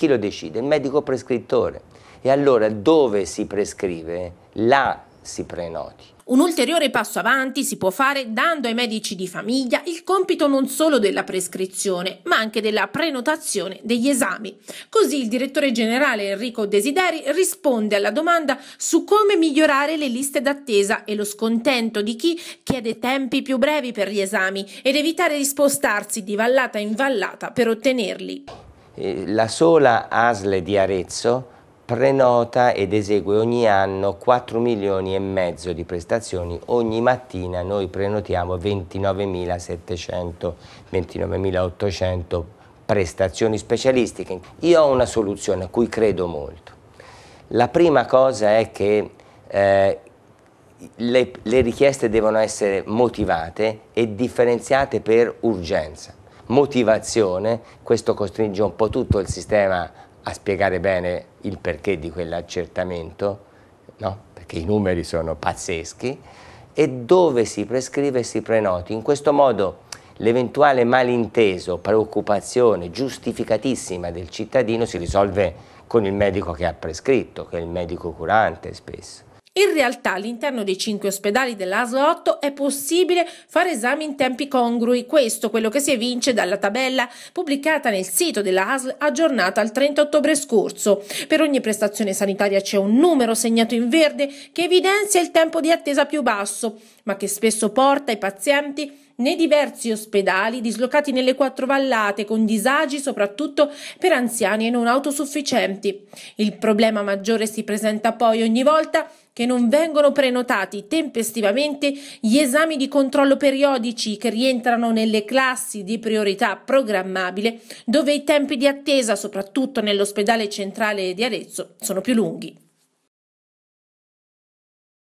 Chi lo decide? Il medico prescrittore. E allora dove si prescrive? Là si prenoti. Un ulteriore passo avanti si può fare dando ai medici di famiglia il compito non solo della prescrizione, ma anche della prenotazione degli esami. Così il direttore generale Enrico Desideri risponde alla domanda su come migliorare le liste d'attesa e lo scontento di chi chiede tempi più brevi per gli esami ed evitare di spostarsi di vallata in vallata per ottenerli. Eh, la sola ASL di Arezzo prenota ed esegue ogni anno 4 milioni e mezzo di prestazioni, ogni mattina noi prenotiamo 29.700, 29.800 prestazioni specialistiche. Io ho una soluzione a cui credo molto. La prima cosa è che eh, le, le richieste devono essere motivate e differenziate per urgenza. Motivazione, questo costringe un po' tutto il sistema a spiegare bene il perché di quell'accertamento, no? perché i numeri sono pazzeschi, e dove si prescrive si prenoti. In questo modo l'eventuale malinteso, preoccupazione giustificatissima del cittadino si risolve con il medico che ha prescritto, che è il medico curante spesso. In realtà all'interno dei cinque ospedali dell'ASL 8 è possibile fare esami in tempi congrui, questo quello che si evince dalla tabella pubblicata nel sito della aggiornata al 30 ottobre scorso. Per ogni prestazione sanitaria c'è un numero segnato in verde che evidenzia il tempo di attesa più basso, ma che spesso porta i pazienti nei diversi ospedali dislocati nelle quattro vallate con disagi soprattutto per anziani e non autosufficienti. Il problema maggiore si presenta poi ogni volta che non vengono prenotati tempestivamente gli esami di controllo periodici che rientrano nelle classi di priorità programmabile dove i tempi di attesa soprattutto nell'ospedale centrale di Arezzo sono più lunghi.